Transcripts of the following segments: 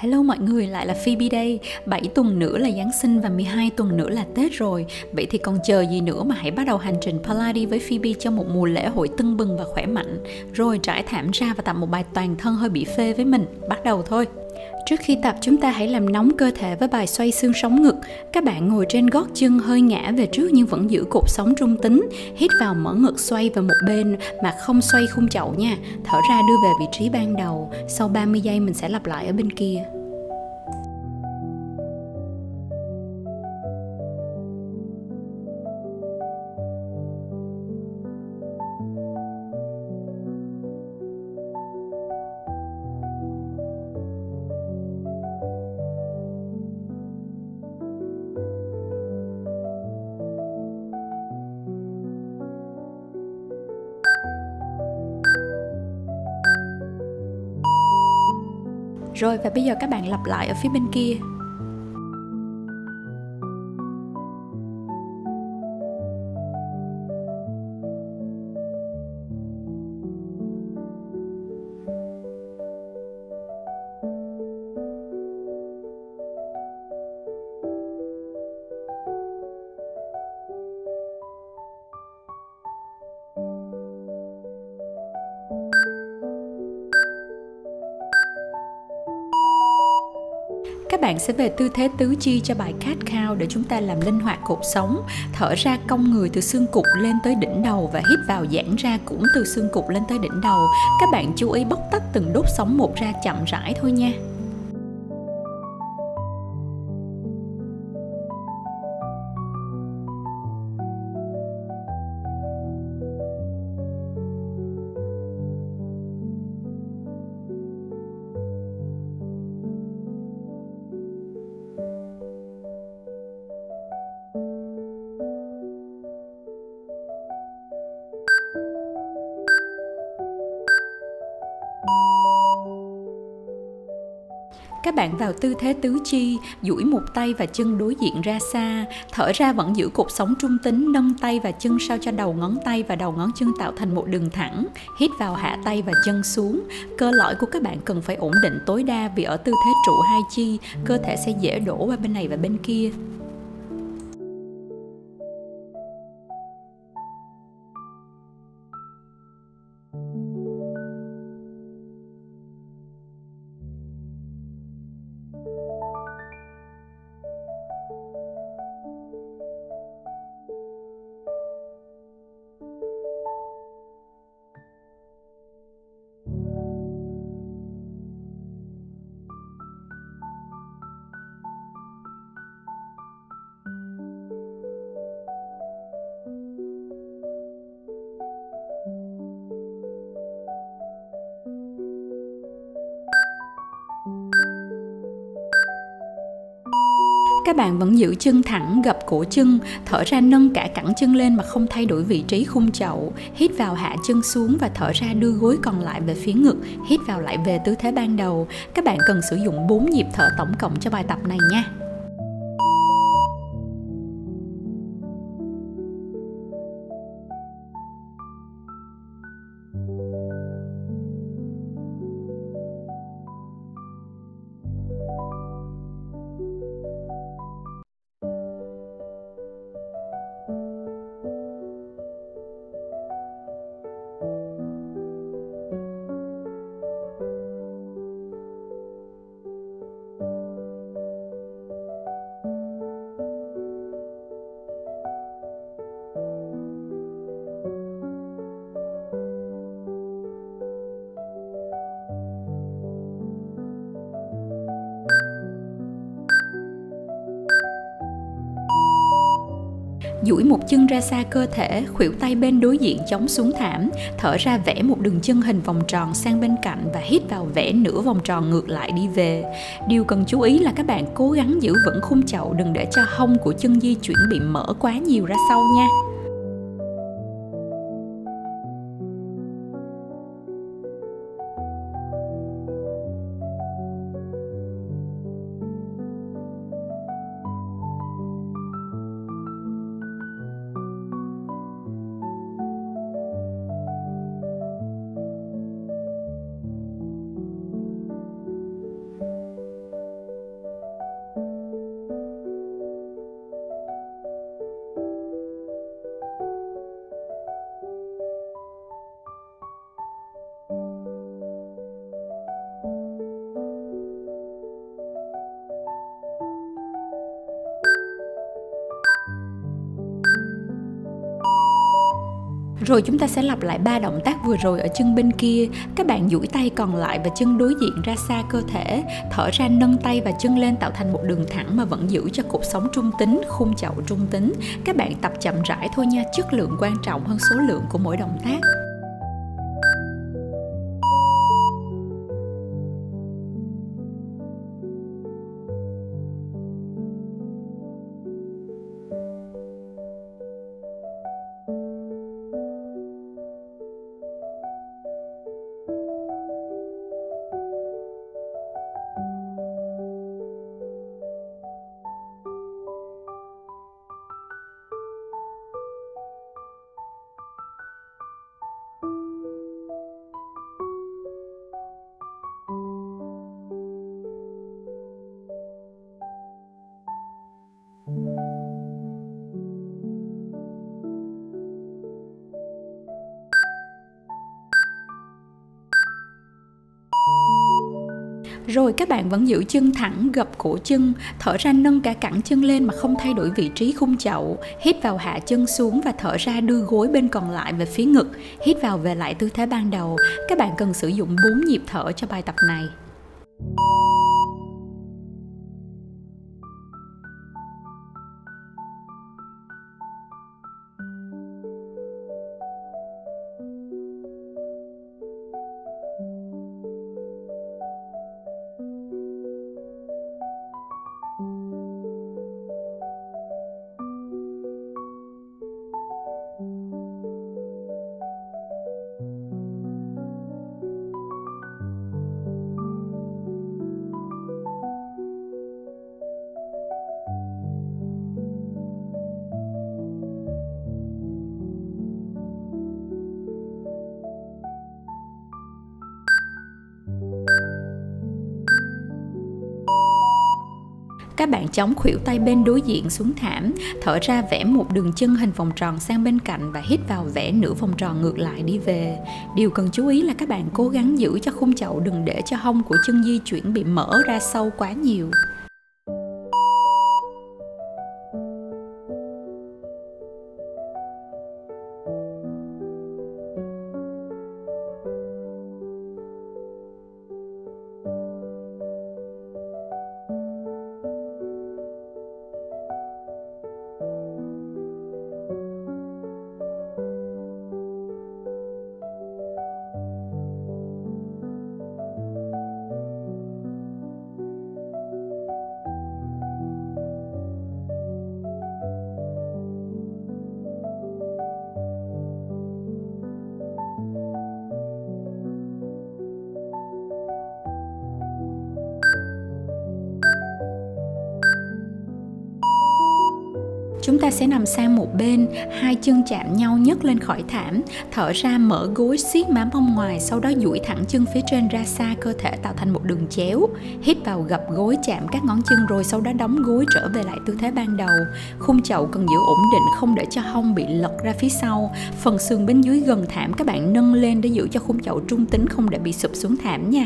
Hello mọi người, lại là Phoebe đây. 7 tuần nữa là Giáng sinh và 12 tuần nữa là Tết rồi. Vậy thì còn chờ gì nữa mà hãy bắt đầu hành trình Pilates với Phoebe cho một mùa lễ hội tưng bừng và khỏe mạnh. Rồi trải thảm ra và tập một bài toàn thân hơi bị phê với mình. Bắt đầu thôi. Trước khi tập, chúng ta hãy làm nóng cơ thể với bài xoay xương sống ngực. Các bạn ngồi trên gót chân hơi ngã về trước nhưng vẫn giữ cột sống trung tính. Hít vào mở ngực, xoay về một bên mà không xoay khung chậu nha. Thở ra đưa về vị trí ban đầu. Sau 30 giây, mình sẽ lặp lại ở bên kia. Rồi và bây giờ các bạn lặp lại ở phía bên kia. Bạn sẽ về tư thế tứ chi cho bài cat cow để chúng ta làm linh hoạt cột sống. Thở ra cong người từ xương cụt lên tới đỉnh đầu và hít vào giãn ra cũng từ xương cụt lên tới đỉnh đầu. Các bạn chú ý bóc tách từng đốt sống một ra chậm rãi thôi nha. Các bạn vào tư thế tứ chi, duỗi một tay và chân đối diện ra xa, thở ra vẫn giữ cột sống trung tính, nâng tay và chân sao cho đầu ngón tay và đầu ngón chân tạo thành một đường thẳng. Hít vào hạ tay và chân xuống. Cơ lõi của các bạn cần phải ổn định tối đa vì ở tư thế trụ hai chi, cơ thể sẽ dễ đổ qua bên này và bên kia. Các bạn vẫn giữ chân thẳng, gập cổ chân, thở ra nâng cả cẳng chân lên mà không thay đổi vị trí khung chậu. Hít vào hạ chân xuống và thở ra đưa gối còn lại về phía ngực. Hít vào lại về tư thế ban đầu. Các bạn cần sử dụng 4 nhịp thở tổng cộng cho bài tập này nha. Duỗi một chân ra xa cơ thể, khuỷu tay bên đối diện chống xuống thảm, thở ra vẽ một đường chân hình vòng tròn sang bên cạnh và hít vào vẽ nửa vòng tròn ngược lại đi về. Điều cần chú ý là các bạn cố gắng giữ vững khung chậu đừng để cho hông của chân di chuyển bị mở quá nhiều ra sau nha. Rồi chúng ta sẽ lặp lại ba động tác vừa rồi ở chân bên kia. Các bạn duỗi tay còn lại và chân đối diện ra xa cơ thể, thở ra nâng tay và chân lên tạo thành một đường thẳng mà vẫn giữ cho cột sống trung tính, khung chậu trung tính. Các bạn tập chậm rãi thôi nha, chất lượng quan trọng hơn số lượng của mỗi động tác. Rồi các bạn vẫn giữ chân thẳng, gập cổ chân, thở ra nâng cả cẳng chân lên mà không thay đổi vị trí khung chậu. Hít vào hạ chân xuống và thở ra đưa gối bên còn lại về phía ngực. Hít vào về lại tư thế ban đầu. Các bạn cần sử dụng 4 nhịp thở cho bài tập này. Các bạn chống khuỷu tay bên đối diện xuống thảm, thở ra vẽ một đường chân hình vòng tròn sang bên cạnh và hít vào vẽ nửa vòng tròn ngược lại đi về. Điều cần chú ý là các bạn cố gắng giữ cho khung chậu đừng để cho hông của chân di chuyển bị mở ra sâu quá nhiều. Ta sẽ nằm sang một bên, hai chân chạm nhau nhấc lên khỏi thảm, thở ra mở gối siết má mông ngoài, sau đó duỗi thẳng chân phía trên ra xa cơ thể tạo thành một đường chéo. Hít vào gập gối chạm các ngón chân rồi sau đó đóng gối trở về lại tư thế ban đầu. Khung chậu cần giữ ổn định không để cho hông bị lật ra phía sau. Phần xương bên dưới gần thảm các bạn nâng lên để giữ cho khung chậu trung tính không để bị sụp xuống thảm nha.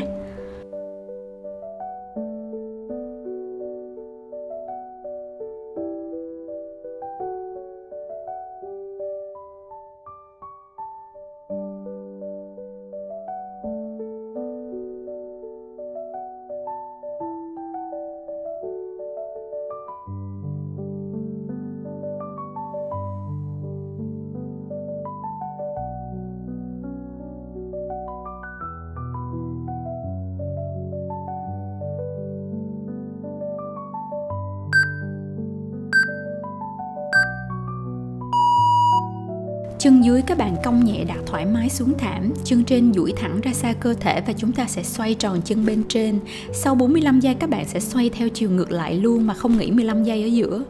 Chân dưới các bạn cong nhẹ đặt thoải mái xuống thảm, chân trên duỗi thẳng ra xa cơ thể và chúng ta sẽ xoay tròn chân bên trên. Sau 45 giây các bạn sẽ xoay theo chiều ngược lại luôn mà không nghỉ 15 giây ở giữa.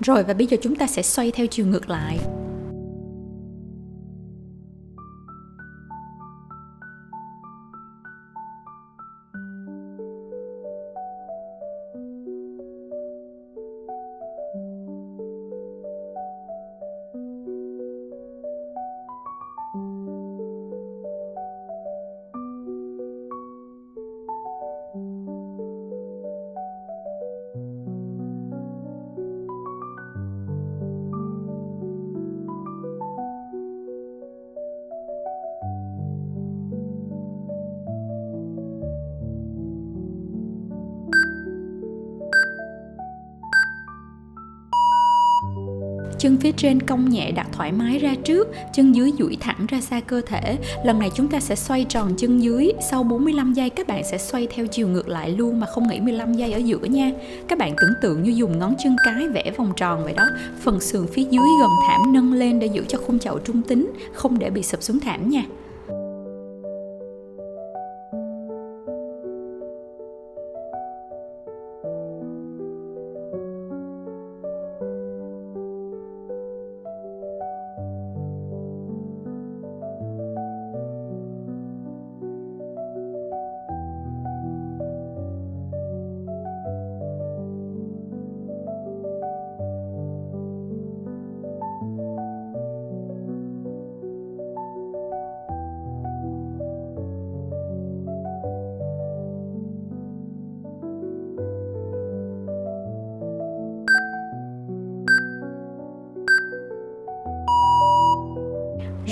Rồi và bây giờ chúng ta sẽ xoay theo chiều ngược lại. Chân phía trên cong nhẹ đặt thoải mái ra trước, chân dưới duỗi thẳng ra xa cơ thể. Lần này chúng ta sẽ xoay tròn chân dưới, sau 45 giây các bạn sẽ xoay theo chiều ngược lại luôn mà không nghỉ 15 giây ở giữa nha. Các bạn tưởng tượng như dùng ngón chân cái vẽ vòng tròn vậy đó. Phần sườn phía dưới gần thảm nâng lên để giữ cho khung chậu trung tính, không để bị sụp xuống thảm nha.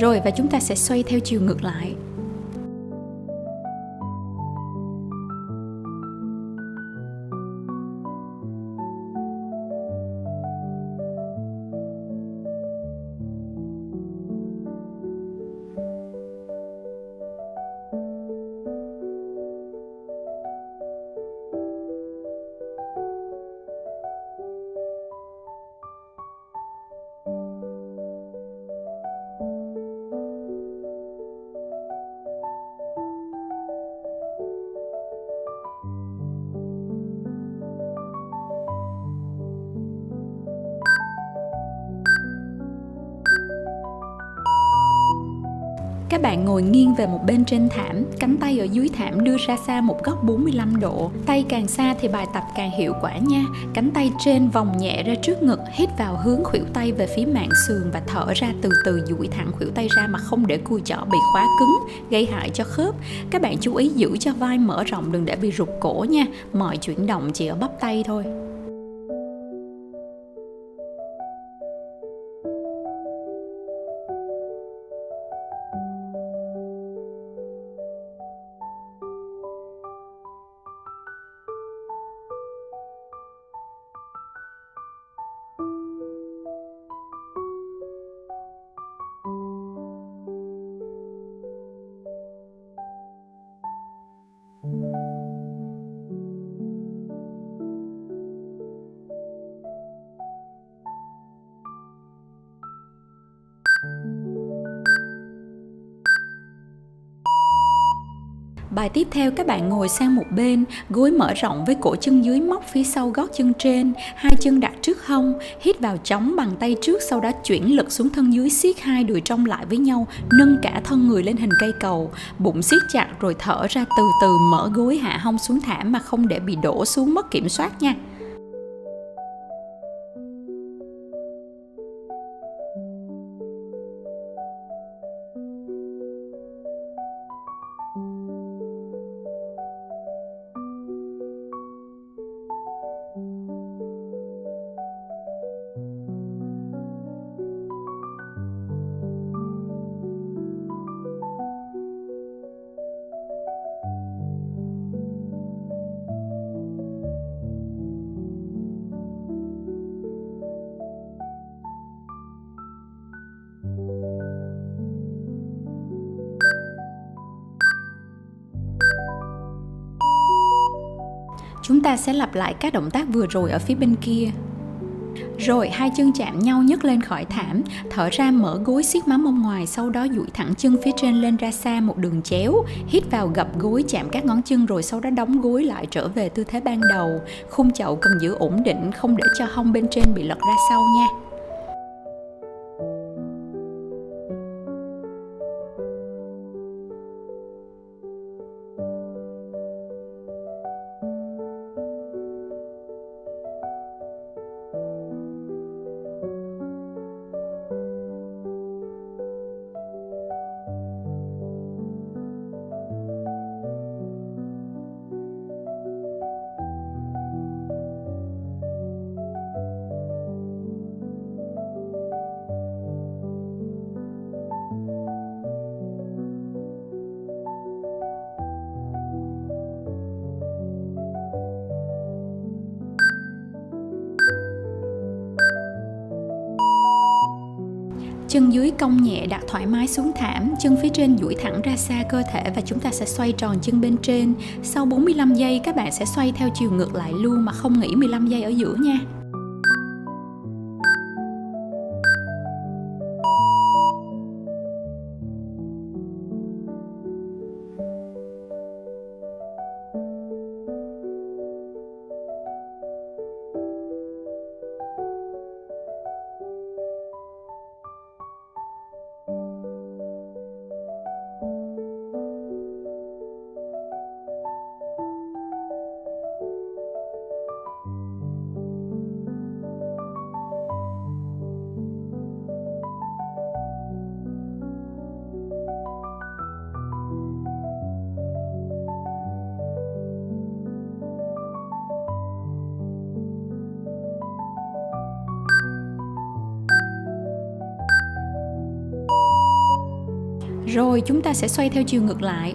Rồi và chúng ta sẽ xoay theo chiều ngược lại. Về một bên trên thảm, cánh tay ở dưới thảm đưa ra xa một góc 45 độ. Tay càng xa thì bài tập càng hiệu quả nha. Cánh tay trên vòng nhẹ ra trước ngực, hít vào hướng khuỷu tay về phía mạng sườn và thở ra từ từ duỗi thẳng khuỷu tay ra mà không để cùi chỏ bị khóa cứng, gây hại cho khớp. Các bạn chú ý giữ cho vai mở rộng đừng để bị rụt cổ nha. Mọi chuyển động chỉ ở bắp tay thôi. Bài tiếp theo các bạn ngồi sang một bên, gối mở rộng với cổ chân dưới móc phía sau gót chân trên, hai chân đặt trước hông, hít vào chóng bằng tay trước sau đó chuyển lực xuống thân dưới siết hai đùi trong lại với nhau, nâng cả thân người lên hình cây cầu, bụng siết chặt rồi thở ra từ từ mở gối hạ hông xuống thảm mà không để bị đổ xuống mất kiểm soát nha. Chúng ta sẽ lặp lại các động tác vừa rồi ở phía bên kia. Rồi hai chân chạm nhau nhấc lên khỏi thảm, thở ra mở gối siết má mông ngoài, sau đó duỗi thẳng chân phía trên lên ra xa một đường chéo, hít vào gập gối chạm các ngón chân rồi sau đó đóng gối lại trở về tư thế ban đầu. Khung chậu cần giữ ổn định, không để cho hông bên trên bị lật ra sau nha. Chân dưới cong nhẹ đặt thoải mái xuống thảm, chân phía trên duỗi thẳng ra xa cơ thể và chúng ta sẽ xoay tròn chân bên trên. Sau 45 giây các bạn sẽ xoay theo chiều ngược lại luôn mà không nghỉ 15 giây ở giữa nha. Rồi chúng ta sẽ xoay theo chiều ngược lại.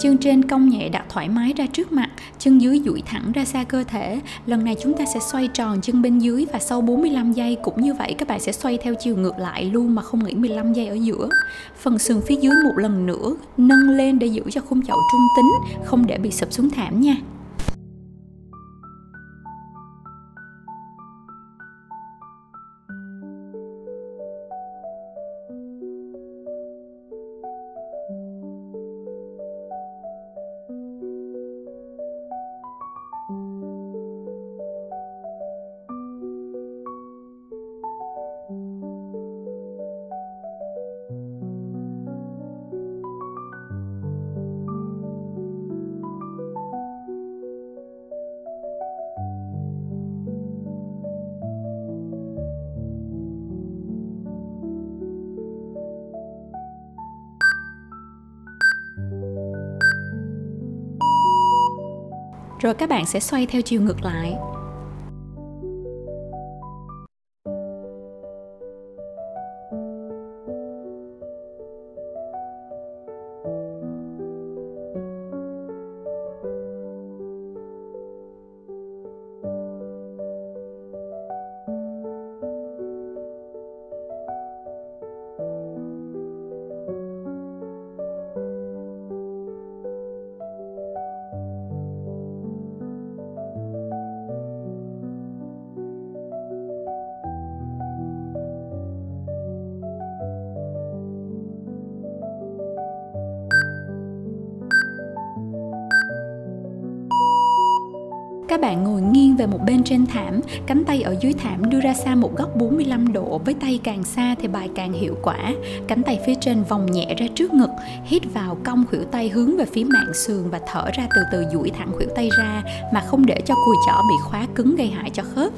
Chân trên cong nhẹ đặt thoải mái ra trước mặt, chân dưới duỗi thẳng ra xa cơ thể. Lần này chúng ta sẽ xoay tròn chân bên dưới và sau 45 giây cũng như vậy các bạn sẽ xoay theo chiều ngược lại luôn mà không nghỉ 15 giây ở giữa. Phần sườn phía dưới một lần nữa nâng lên để giữ cho khung chậu trung tính, không để bị sụp xuống thảm nha. Rồi các bạn sẽ xoay theo chiều ngược lại. Về một bên trên thảm, cánh tay ở dưới thảm đưa ra xa một góc 45 độ, với tay càng xa thì bài càng hiệu quả. Cánh tay phía trên vòng nhẹ ra trước ngực, hít vào cong khuỷu tay hướng về phía mạng sườn và thở ra từ từ duỗi thẳng khuỷu tay ra mà không để cho cùi chỏ bị khóa cứng gây hại cho khớp.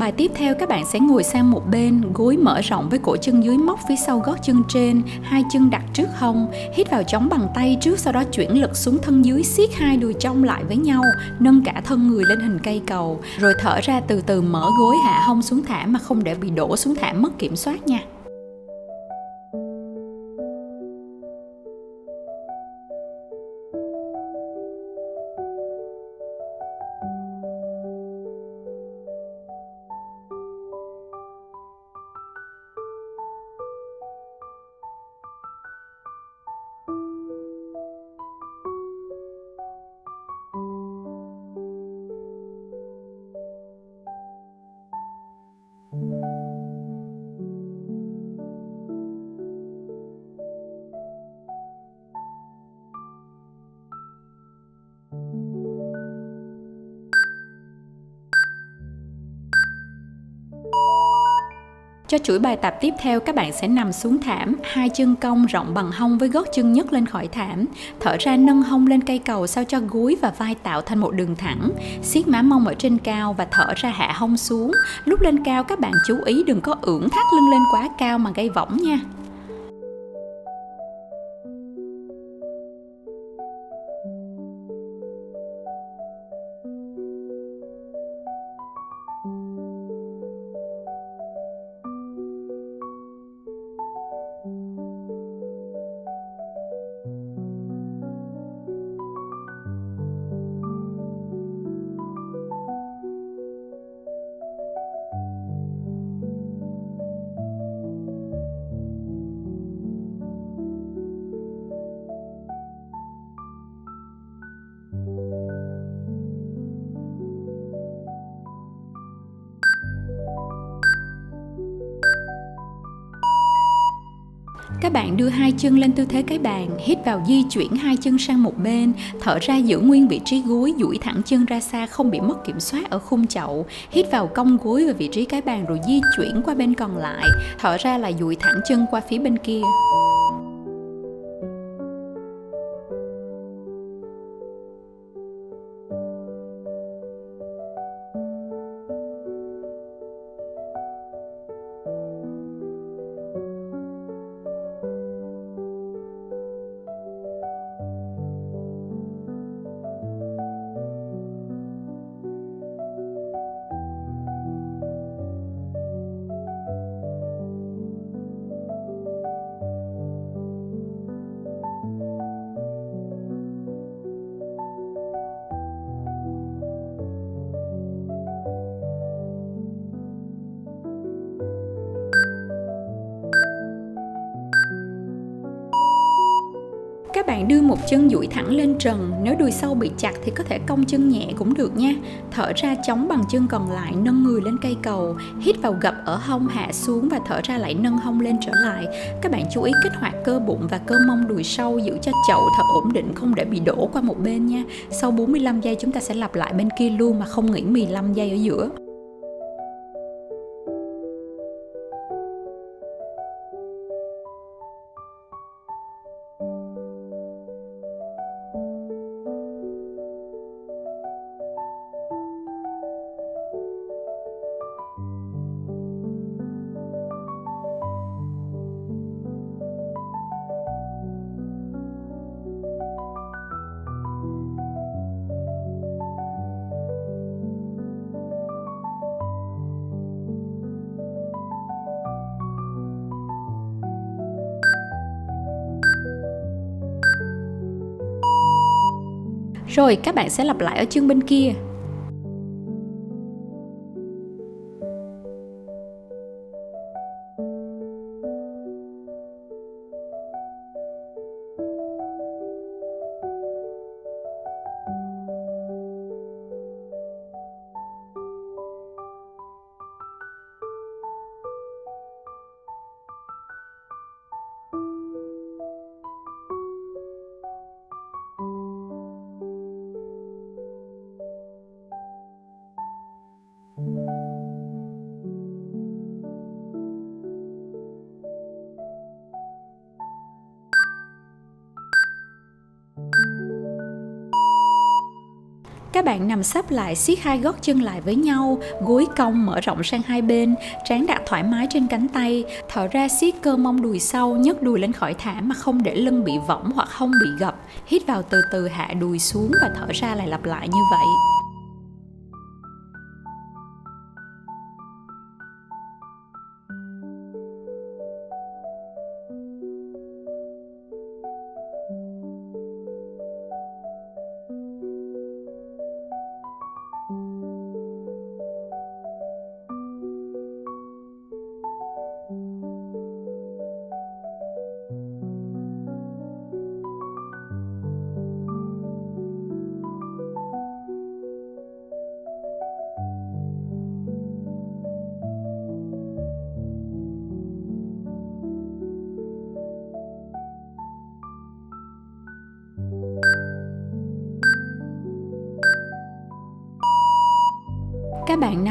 Bài tiếp theo các bạn sẽ ngồi sang một bên, gối mở rộng với cổ chân dưới móc phía sau gót chân trên, hai chân đặt trước hông, hít vào chống bằng tay trước sau đó chuyển lực xuống thân dưới siết hai đùi trong lại với nhau, nâng cả thân người lên hình cây cầu, rồi thở ra từ từ mở gối hạ hông xuống thảm mà không để bị đổ xuống thảm mất kiểm soát nha. Cho chuỗi bài tập tiếp theo các bạn sẽ nằm xuống thảm, hai chân cong rộng bằng hông với gót chân nhấc lên khỏi thảm. Thở ra nâng hông lên cây cầu sao cho gối và vai tạo thành một đường thẳng. Siết má mông ở trên cao và thở ra hạ hông xuống. Lúc lên cao các bạn chú ý đừng có ưỡn thắt lưng lên quá cao mà gây võng nha. Các bạn đưa hai chân lên tư thế cái bàn, hít vào di chuyển hai chân sang một bên, thở ra giữ nguyên vị trí gối, duỗi thẳng chân ra xa không bị mất kiểm soát ở khung chậu. Hít vào cong gối vào vị trí cái bàn rồi di chuyển qua bên còn lại, thở ra là duỗi thẳng chân qua phía bên kia. Bạn đưa một chân duỗi thẳng lên trần, nếu đùi sau bị chặt thì có thể cong chân nhẹ cũng được nha. Thở ra chống bằng chân còn lại, nâng người lên cây cầu, hít vào gập ở hông, hạ xuống và thở ra lại nâng hông lên trở lại. Các bạn chú ý kích hoạt cơ bụng và cơ mông đùi sau giữ cho chậu thật ổn định, không để bị đổ qua một bên nha. Sau 45 giây chúng ta sẽ lặp lại bên kia luôn mà không nghỉ 15 giây ở giữa. Rồi các bạn sẽ lặp lại ở chân bên kia. Các bạn nằm sấp lại, siết hai gót chân lại với nhau, gối cong mở rộng sang hai bên, trán đặt thoải mái trên cánh tay, thở ra siết cơ mông đùi sau, nhấc đùi lên khỏi thảm mà không để lưng bị võng hoặc không bị gập. Hít vào từ từ hạ đùi xuống và thở ra lại lặp lại như vậy.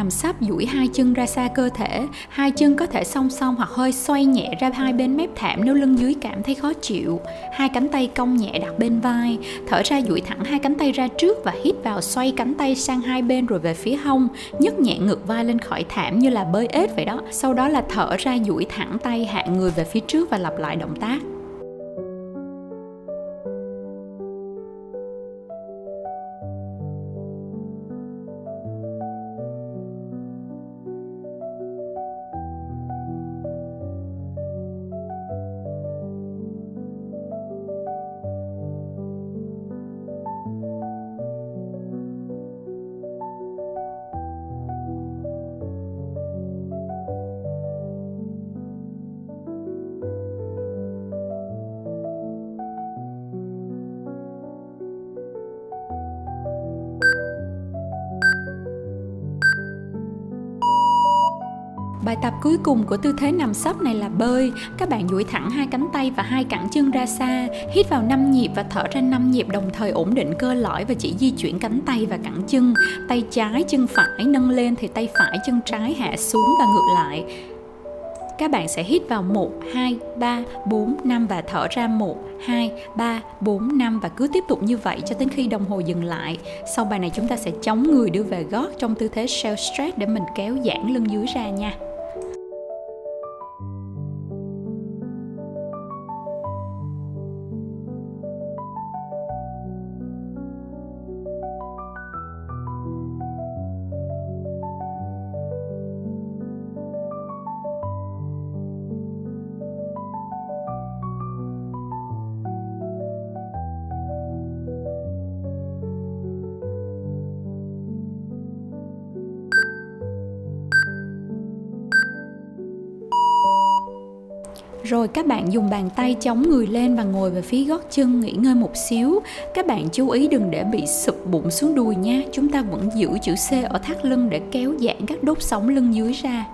Nằm sắp duỗi hai chân ra xa cơ thể. Hai chân có thể song song hoặc hơi xoay nhẹ ra hai bên mép thảm nếu lưng dưới cảm thấy khó chịu. Hai cánh tay cong nhẹ đặt bên vai. Thở ra duỗi thẳng hai cánh tay ra trước và hít vào xoay cánh tay sang hai bên rồi về phía hông, nhấc nhẹ ngược vai lên khỏi thảm như là bơi ếch vậy đó. Sau đó là thở ra duỗi thẳng tay, hạ người về phía trước và lặp lại động tác. Tập cuối cùng của tư thế nằm sấp này là bơi. Các bạn duỗi thẳng hai cánh tay và hai cẳng chân ra xa, hít vào 5 nhịp và thở ra 5 nhịp đồng thời ổn định cơ lõi và chỉ di chuyển cánh tay và cẳng chân. Tay trái chân phải nâng lên thì tay phải chân trái hạ xuống và ngược lại. Các bạn sẽ hít vào 1, 2, 3, 4, 5 và thở ra 1, 2, 3, 4, 5 và cứ tiếp tục như vậy cho đến khi đồng hồ dừng lại. Sau bài này chúng ta sẽ chống người đưa về gót trong tư thế shell stretch để mình kéo giãn lưng dưới ra nha. Rồi các bạn dùng bàn tay chống người lên và ngồi về phía gót chân nghỉ ngơi một xíu. Các bạn chú ý đừng để bị sụp bụng xuống đùi nha. Chúng ta vẫn giữ chữ C ở thắt lưng để kéo giãn các đốt sống lưng dưới ra.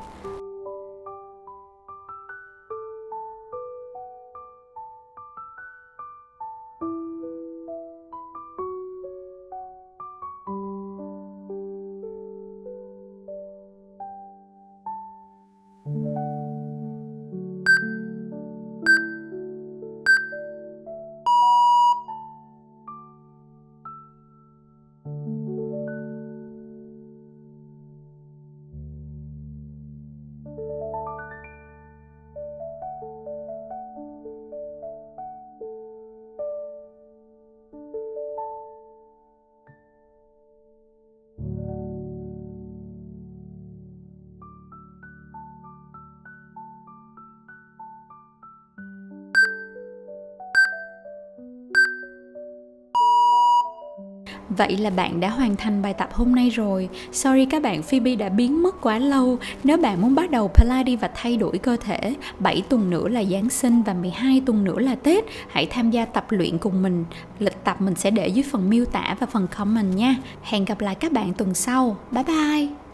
Vậy là bạn đã hoàn thành bài tập hôm nay rồi. Sorry các bạn, Phoebe đã biến mất quá lâu. Nếu bạn muốn bắt đầu Pilates và thay đổi cơ thể, 7 tuần nữa là Giáng sinh và 12 tuần nữa là Tết, hãy tham gia tập luyện cùng mình. Lịch tập mình sẽ để dưới phần miêu tả và phần comment nha. Hẹn gặp lại các bạn tuần sau. Bye bye!